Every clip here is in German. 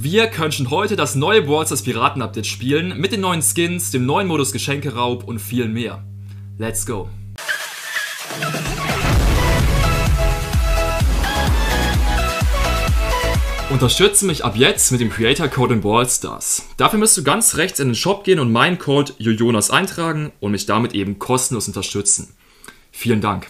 Wir können schon heute das neue Brawlstars Piraten Update spielen, mit den neuen Skins, dem neuen Modus Geschenkeraub und viel mehr. Let's go! Unterstütze mich ab jetzt mit dem Creator Code in Ballstars. Dafür müsst du ganz rechts in den Shop gehen und meinen Code JOJONAS eintragen und mich damit eben kostenlos unterstützen. Vielen Dank.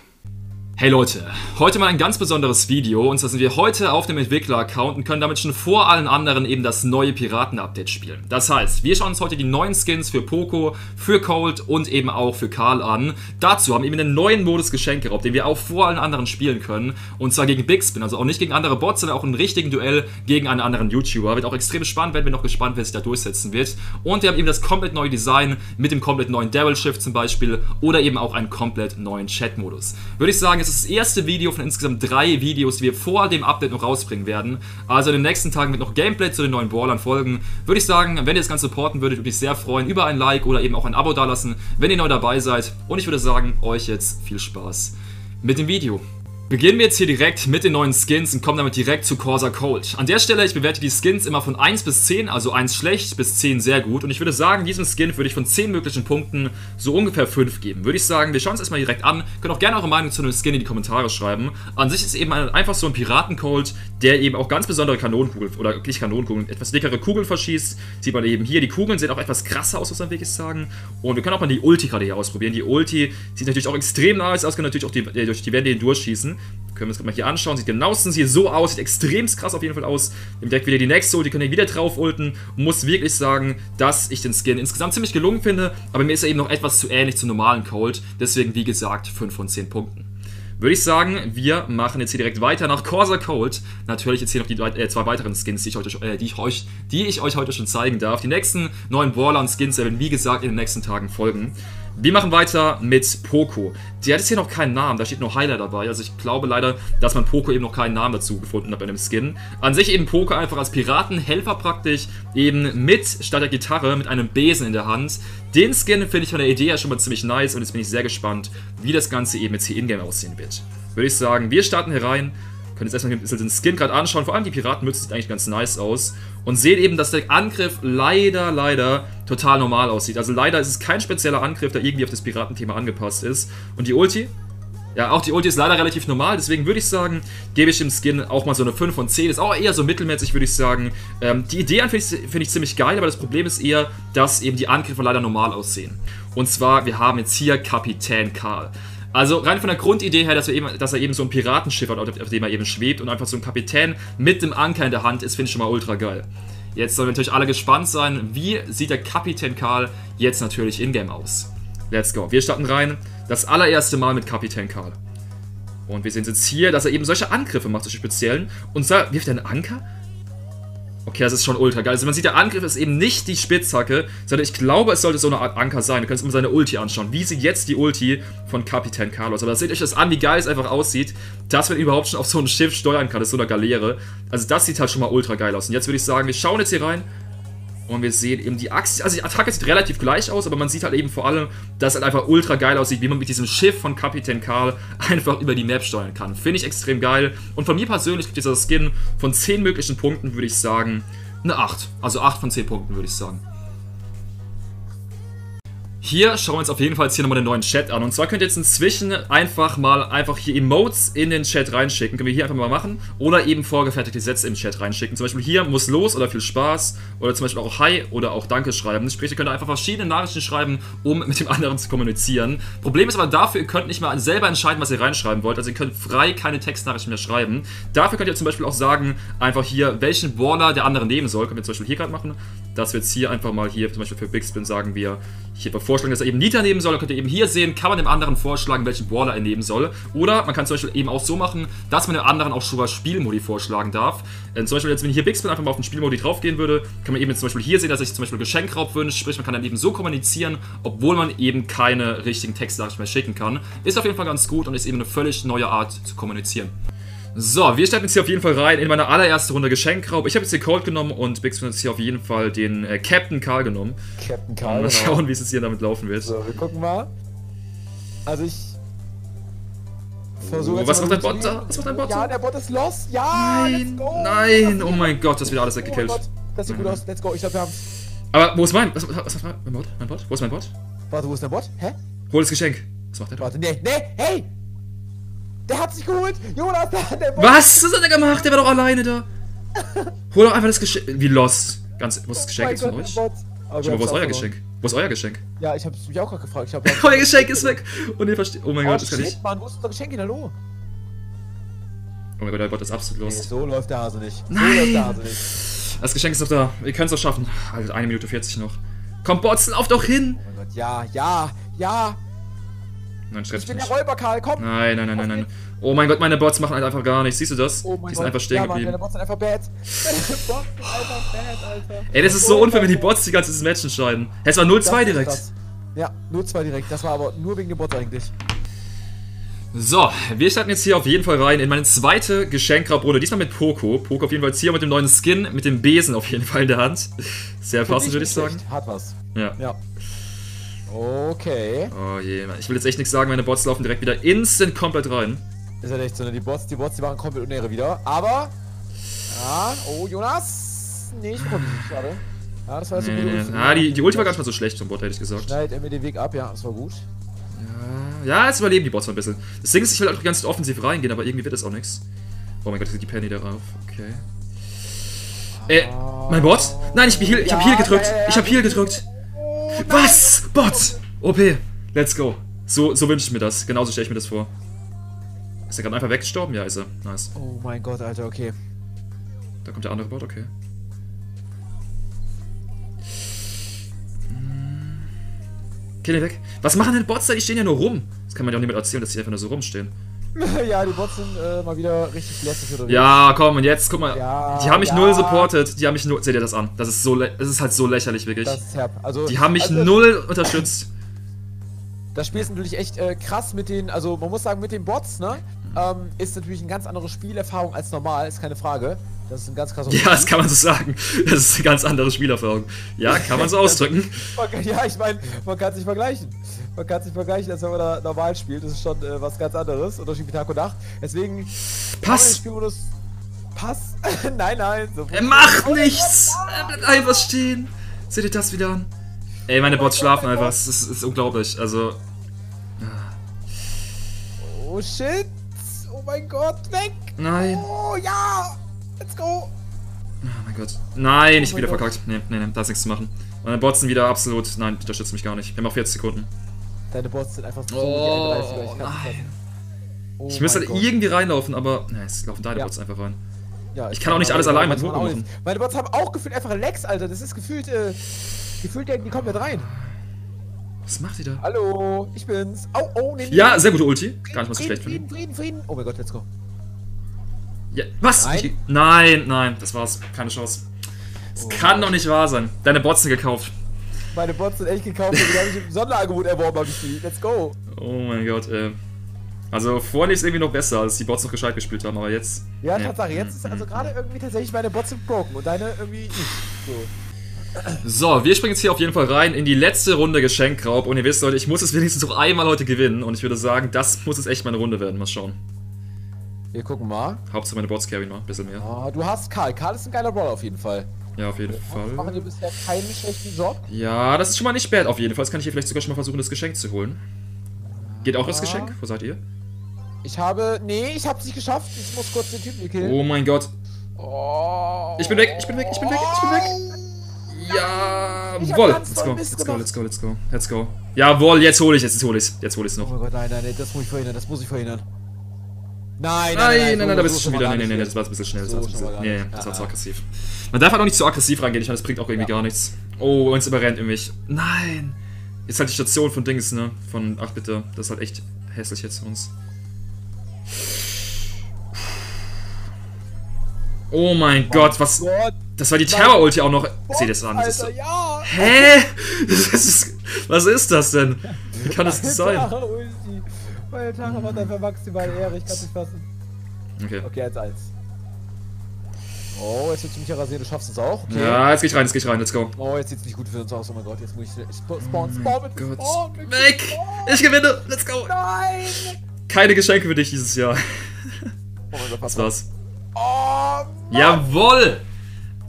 Hey Leute, heute mal ein ganz besonderes Video und zwar sind wir heute auf dem Entwickler-Account und können damit schon vor allen anderen eben das neue Piraten-Update spielen. Das heißt, wir schauen uns heute die neuen Skins für Poco, für Cold und eben auch für Karl an. Dazu haben wir eben den neuen Modus Geschenkeraub, den wir auch vor allen anderen spielen können und zwar gegen Big Spin, also auch nicht gegen andere Bots, sondern auch im richtigen Duell gegen einen anderen YouTuber. Wird auch extrem spannend, werden wir noch gespannt, wer sich da durchsetzen wird. Und wir haben eben das komplett neue Design mit dem komplett neuen Devil Shift zum Beispiel oder eben auch einen komplett neuen Chat-Modus. Würde ich sagen, ist das erste Video von insgesamt drei Videos, die wir vor dem Update noch rausbringen werden. Also in den nächsten Tagen wird noch Gameplay zu den neuen Brawlern folgen. Würde ich sagen, wenn ihr das Ganze supporten würdet, würde ich sehr freuen über ein Like oder eben auch ein Abo dalassen, wenn ihr neu dabei seid. Und ich würde sagen, euch jetzt viel Spaß mit dem Video. Beginnen wir jetzt hier direkt mit den neuen Skins und kommen damit direkt zu Corsa Cold. An der Stelle, ich bewerte die Skins immer von 1 bis 10, also 1 schlecht bis 10 sehr gut. Und ich würde sagen, diesem Skin würde ich von 10 möglichen Punkten so ungefähr 5 geben. Würde ich sagen, wir schauen uns erstmal direkt an. Könnt auch gerne eure Meinung zu dem Skin in die Kommentare schreiben. An sich ist es eben einfach so ein Piraten-Cold, der eben auch ganz besondere Kanonenkugeln, oder nicht Kanonenkugeln, etwas dickere Kugeln verschießt. Sieht man eben hier, die Kugeln sehen auch etwas krasser aus, muss man wirklich sagen. Und wir können auch mal die Ulti gerade hier ausprobieren. Die Ulti sieht natürlich auch extrem nice aus, kann natürlich auch die, durch die Wände durchschießen. Können wir uns mal hier anschauen. Sieht genauestens hier so aus. Sieht extrem krass auf jeden Fall aus. Im Deck wieder die nächste Ulti, können hier wieder drauf ulten. Muss wirklich sagen, dass ich den Skin insgesamt ziemlich gelungen finde. Aber mir ist er eben noch etwas zu ähnlich zum normalen Cold. Deswegen, wie gesagt, 5 von 10 Punkten. Würde ich sagen, wir machen jetzt hier direkt weiter nach Corsa Cold. Natürlich jetzt hier noch die äh, zwei weiteren Skins, die ich, heute, äh, die, ich euch, die ich euch heute schon zeigen darf. Die nächsten neuen Brawler und Skins werden, wie gesagt, in den nächsten Tagen folgen. Wir machen weiter mit Poco. Die hat jetzt hier noch keinen Namen, da steht nur Heiler dabei. Also ich glaube leider, dass man Poco eben noch keinen Namen dazu gefunden hat bei dem Skin. An sich eben Poco einfach als Piratenhelfer praktisch, eben mit, statt der Gitarre, mit einem Besen in der Hand. Den Skin finde ich von der Idee her schon mal ziemlich nice und jetzt bin ich sehr gespannt, wie das Ganze eben jetzt hier in-game aussehen wird. Würde ich sagen, wir starten hier rein Könnt jetzt erstmal ein bisschen den Skin gerade anschauen. Vor allem die Piratenmütze sieht eigentlich ganz nice aus. Und seht eben, dass der Angriff leider, leider total normal aussieht. Also leider ist es kein spezieller Angriff, der irgendwie auf das Piratenthema angepasst ist. Und die Ulti? Ja, auch die Ulti ist leider relativ normal, deswegen würde ich sagen, gebe ich dem Skin auch mal so eine 5 von 10. Ist auch eher so mittelmäßig, würde ich sagen. Ähm, die Idee finde ich, find ich ziemlich geil, aber das Problem ist eher, dass eben die Angriffe leider normal aussehen. Und zwar, wir haben jetzt hier Kapitän Karl. Also rein von der Grundidee her, dass, eben, dass, er eben so ein Piratenschiff hat, auf dem er eben schwebt und einfach so ein Kapitän mit dem Anker in der Hand ist, finde ich schon mal ultra geil. Jetzt sollen natürlich alle gespannt sein, wie sieht der Kapitän Karl jetzt natürlich in-game aus. Let's go. Wir starten rein. Das allererste Mal mit Kapitän Karl. Und wir sehen jetzt hier, dass er eben solche Angriffe macht, solche speziellen. Und zwar wirft er einen Anker? Okay, das ist schon ultra geil. Also man sieht, der Angriff ist eben nicht die Spitzhacke, sondern ich glaube, es sollte so eine Art Anker sein. Du kannst mal seine Ulti anschauen. Wie sieht jetzt die Ulti von Kapitän Carlos? Aber seht euch das an, wie geil es einfach aussieht, dass man überhaupt schon auf so ein Schiff steuern kann. Das ist so eine Galeere. Also das sieht halt schon mal ultra geil aus. Und jetzt würde ich sagen, wir schauen jetzt hier rein und wir sehen eben die Achse, also die Attacke sieht relativ gleich aus, aber man sieht halt eben vor allem, dass es halt einfach ultra geil aussieht, wie man mit diesem Schiff von Kapitän Karl einfach über die Map steuern kann. Finde ich extrem geil. Und von mir persönlich kriegt dieser Skin von 10 möglichen Punkten, würde ich sagen, eine 8. Also 8 von 10 Punkten, würde ich sagen. Hier schauen wir uns auf jeden Fall jetzt hier nochmal den neuen Chat an. Und zwar könnt ihr jetzt inzwischen einfach mal einfach hier Emotes in den Chat reinschicken. Können wir hier einfach mal machen. Oder eben vorgefertigte Sätze im Chat reinschicken. Zum Beispiel hier muss los oder viel Spaß. Oder zum Beispiel auch Hi oder auch Danke schreiben. Sprich, ihr könnt einfach verschiedene Nachrichten schreiben, um mit dem anderen zu kommunizieren. Problem ist aber dafür, ihr könnt nicht mal selber entscheiden, was ihr reinschreiben wollt. Also ihr könnt frei keine Textnachrichten mehr schreiben. Dafür könnt ihr zum Beispiel auch sagen, einfach hier, welchen Baller der andere nehmen soll. Können wir zum Beispiel hier gerade machen. Dass wir jetzt hier einfach mal hier, zum Beispiel für Big Spin sagen wir, hier bevor vorschlagen, dass er eben Nita nehmen soll. Dann könnt ihr eben hier sehen, kann man dem anderen vorschlagen, welchen Brawler er nehmen soll. Oder man kann zum Beispiel eben auch so machen, dass man dem anderen auch schon mal Spielmodi vorschlagen darf. Äh, zum Beispiel jetzt, wenn ich hier Big einfach mal auf den Spielmodi draufgehen würde, kann man eben zum Beispiel hier sehen, dass ich zum Beispiel Geschenkraub wünsche. Sprich, man kann dann eben so kommunizieren, obwohl man eben keine richtigen Textnachrichten mehr schicken kann. Ist auf jeden Fall ganz gut und ist eben eine völlig neue Art zu kommunizieren. So, wir starten jetzt hier auf jeden Fall rein in meine allererste Runde Geschenkraub. Ich habe jetzt hier Cold genommen und Bix hat jetzt hier auf jeden Fall den äh, Captain Karl genommen. Captain Karl. Mal genau. schauen, genau. wie es jetzt hier damit laufen wird. So, wir gucken mal. Also ich versuche Oh, was macht dein Bot da? Was macht dein Bot Ja, der Bot ist lost. Ja, Nein, let's go. nein, oh mein Gott, das ist wieder alles Oh weggekillt. Gott, das sieht gut Mhm. aus. Let's go. Ich glaube, wir haben's. Aber wo ist mein, was, was, was, mein Bot? Mein Bot? Wo ist mein Bot? Warte, wo ist der Bot? Hä? Hol das Geschenk. Was macht der da? Warte, nee, nee, hey! Der hat sich geholt! Jonas, der, der! Was? Was hat er gemacht? Der war doch alleine da. Hol doch einfach das Geschenk. Wie lost. Ganz, wo ist das Geschenk mein jetzt von Gott, euch? wir Schau mal, wo ist euer Geschenk? Wo ist euer Geschenk? Ja, ich hab's mich auch gerade gefragt. Euer Geschenk ist weg. Und ihr versteht. Oh mein Oh, Gott, das kann ich. Mann, wo ist unser Geschenk Hallo? Oh mein Gott, der Bot ist absolut Nee, lost. so läuft der Hase nicht. So Nein. der Hase nicht. Das Geschenk ist noch da. Ihr könnt es doch schaffen. Alter, eine Minute 40 noch. Komm, Bots, lauf doch hin. Oh mein Gott, ja, ja, ja. Nein, Ich bin der. Räuber, Karl, komm! Nein, nein, nein, nein, nein. Oh mein Gott, meine Bots machen halt einfach gar nichts. Siehst du das? Oh mein die Gott. sind einfach stehen ja, Mann, geblieben. deine Bots sind einfach bad. Deine Bots sind einfach bad, Alter. Ey, das ist so Oh unfair, wenn die Gott. Bots die ganze Match entscheiden. Es war Das 0-2 ist direkt. Ja, nur zwei direkt. Das war aber nur wegen dem Bot eigentlich. So, wir starten jetzt hier auf jeden Fall rein in meine zweite Geschenkrabrunde. Diesmal mit Poco. Poco auf jeden Fall hier mit dem neuen Skin, mit dem Besen auf jeden Fall in der Hand. Sehr passend, würde ich sagen. schlecht. Hat was. Ja. Ja. Okay. Oh je, Mann. ich will jetzt echt nichts sagen, meine Bots laufen direkt wieder instant komplett rein. Ist ja echt so, ne? Die Bots, die Bots, die machen komplett Unehre wieder. Aber. Ja, oh, Jonas. Nee, ich bekomme nicht, schade. Ja, das war jetzt Nee, so nee, gut. nee. Ah, die, die Ulti war gar nicht mal so schlecht vom Bot, hätte ich gesagt. Schneidet er mir den Weg ab, ja, das war gut. Ja, jetzt überleben die Bots mal ein bisschen. Das Ding ist, ich will halt auch ganz offensiv reingehen, aber irgendwie wird das auch nichts. Oh mein Gott, jetzt geht die Penny darauf. Okay. Äh, mein Bot? Nein, ich, hab Heal, ich hab Ja, Heal gedrückt. ja, ja. Ich hab Heal gedrückt. Was? Bot! OP. Let's go. So, so wünsche ich mir das. Genauso stelle ich mir das vor. Ist er gerade einfach weggestorben? Ja, ist er. Nice. Oh mein Gott, Alter, okay. Da kommt der andere Bot, okay. Hm. Kill ihn weg. Was machen denn Bots da? Die stehen ja nur rum. Das kann man ja auch niemand erzählen, dass die einfach nur so rumstehen. ja, die Bots sind äh, mal wieder richtig lässig unterwegs. Ja, komm, und jetzt, guck mal. Ja, die haben mich ja. null supportet. Die haben mich nur. Seht ihr das an? Das ist so. Das ist halt so lächerlich, wirklich. Das ist herb. Also, die haben mich also, null unterstützt. Das Spiel ist natürlich echt äh, krass mit den, also man muss sagen, mit den Bots, ne? Ähm, ist natürlich eine ganz andere Spielerfahrung als normal, ist keine Frage. Das ist ein ganz krasser Ja, das kann man so sagen. Das ist eine ganz andere Spielerfahrung. Ja, kann man so ausdrücken. Ja, ich meine, man kann sich vergleichen. Man kann sich vergleichen, als wenn man da normal spielt. Das ist schon äh, was ganz anderes. Unterschied wie Tag und Nacht. Deswegen. Pass. Spielmodus. Pass? nein, nein. So Er macht nichts. Er bleibt einfach stehen. Seht ihr das wieder an? Ey, meine Bots schlafen einfach. Das ist, ist unglaublich. Also, Oh shit. Oh mein Gott, weg. nein. Oh ja. Let's go. Oh mein Gott. Nein, ich Oh hab wieder mein Gott. verkackt. Nee, nee, nee, da ist nichts zu machen. Meine Bots sind wieder absolut. Nein, die unterstützen mich gar nicht. Wir haben noch 40 Sekunden. Deine Bots sind einfach so Oh, die 31er, ich nein. Oh Ich müsste halt Gott. irgendwie reinlaufen, aber. Ne, es laufen deine Ja. Bots einfach rein. Ja, Ich kann auch nicht alles allein mit auch machen. Meine Bots haben auch gefühlt einfach Lex, Alter. Das ist gefühlt, äh, gefühlt, die kommen nicht rein. Was macht die da? Hallo, ich bin's. Au, oh, nee, nee. Ja, sehr gute Ulti. Gar nicht mal so Frieden, schlecht Frieden. Frieden, Frieden. Oh mein Gott, let's go. Ja, was? Nein? Nein, nein, das war's. Keine Chance. Das Oh kann doch nicht wahr sein. Deine Bots sind gekauft. Meine Bots sind echt gekauft, die habe ich im Sonderangebot erworben, hab ich die. Let's go. Oh mein Gott, ey. Also vorhin ist irgendwie noch besser, als die Bots noch gescheit gespielt haben, aber jetzt. Ja, Nee. Tatsache, jetzt ist also gerade irgendwie tatsächlich meine Bots sind broken und deine irgendwie nicht. So. So, wir springen jetzt hier auf jeden Fall rein in die letzte Runde Geschenkraub. Und ihr wisst, Leute, ich muss es wenigstens noch einmal heute gewinnen. Und ich würde sagen, das muss jetzt echt meine Runde werden. Mal schauen. Wir gucken mal. Hauptsache meine Bots carry mal ein bisschen mehr. Ah, du hast Karl. Karl ist ein geiler Brawler auf jeden Fall. Ja, auf jeden Machen die Fall. bisher keinen schlechten Job. Ja, das ist schon mal nicht bad auf jeden Fall. Jetzt kann ich hier vielleicht sogar schon mal versuchen, das Geschenk zu holen. Geht auch das Geschenk? Wo seid ihr? Ich habe. Nee, ich hab's nicht geschafft. Ich muss kurz den Typen hier killen. Oh mein Gott. Oh. Ich bin weg, ich bin weg, ich bin weg, ich bin weg. Ich hab Jawohl. Let's go, let's go, let's go, let's go. Let's go. Jawohl, jetzt hole ich jetzt hole ich's. Jetzt hole ich's Oh noch. mein Gott, nein, nein, nein, das muss ich verhindern, das muss ich verhindern. Nein, Nein, nein, nein, da bist du schon wieder. Nein, nein, nein, nicht das war ein bisschen schnell. Das war, ein bisschen, nee, nicht. das war zu aggressiv. Man darf halt auch nicht zu aggressiv reingehen, ich meine, das bringt auch irgendwie gar nichts. Oh, uns überrennt er mich. Nein! Jetzt halt die Station von Dings, ne? Von, ach bitte, das ist halt echt hässlich jetzt für uns. Oh mein Gott, was. Gott, Das war die Terror-Ulti auch noch. Seht das an, das ist so. Alter, ja! Hä? Das ist, was ist das denn? Wie kann das denn sein? Meine Tara macht einfach maximale Ehre, ich kann's nicht fassen. Okay. Okay, 1-1. Oh, jetzt willst du mich ja rasieren, du schaffst es auch. Okay. Ja, jetzt geh ich rein, jetzt geh ich rein, let's go. Oh, jetzt sieht's nicht gut für uns aus. Oh mein Gott, jetzt muss ich. ich spawn, spawn, spawn mit Gott. spawn mit Weg! Ich gewinne, let's go! Nein! keine Geschenke für dich dieses Jahr. Oh mein Gott, Das was war's. Oh, Jawoll!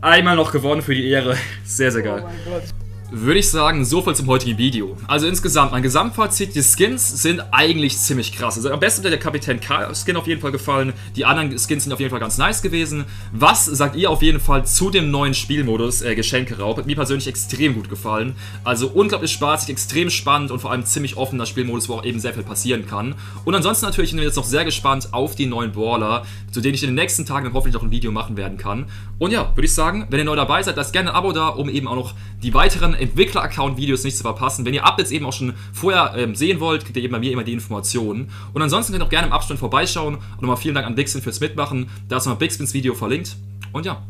Einmal noch gewonnen für die Ehre. Sehr, sehr oh geil. mein Gott. Würde ich sagen, so viel zum heutigen Video. Also insgesamt, mein Gesamtfazit, die Skins sind eigentlich ziemlich krass. Also am besten hat der Kapitän K-Skin auf jeden Fall gefallen. Die anderen Skins sind auf jeden Fall ganz nice gewesen. Was sagt ihr auf jeden Fall zu dem neuen Spielmodus, äh, Geschenkeraub? Hat mir persönlich extrem gut gefallen. Also unglaublich spaßig, extrem spannend und vor allem ziemlich offener Spielmodus, wo auch eben sehr viel passieren kann. Und ansonsten natürlich bin ich jetzt noch sehr gespannt auf die neuen Brawler, zu denen ich in den nächsten Tagen dann hoffentlich noch ein Video machen werden kann. Und ja, würde ich sagen, wenn ihr neu dabei seid, lasst gerne ein Abo da, um eben auch noch die weiteren Entwickler-Account-Videos nicht zu verpassen. Wenn ihr Updates eben auch schon vorher ähm, sehen wollt, kriegt ihr eben bei mir immer die Informationen. Und ansonsten könnt ihr auch gerne im Abstand vorbeischauen. Und nochmal vielen Dank an Bigspin fürs Mitmachen. Da ist nochmal Bigspins Video verlinkt. Und ja,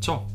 ciao.